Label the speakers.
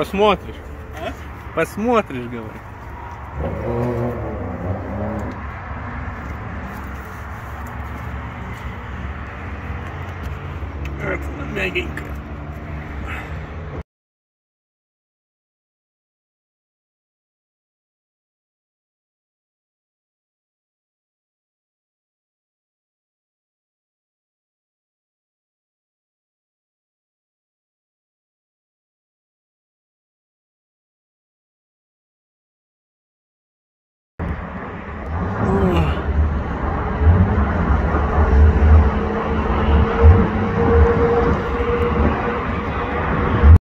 Speaker 1: Посмотришь.
Speaker 2: А?
Speaker 1: Посмотришь, говорю. Это мягенько.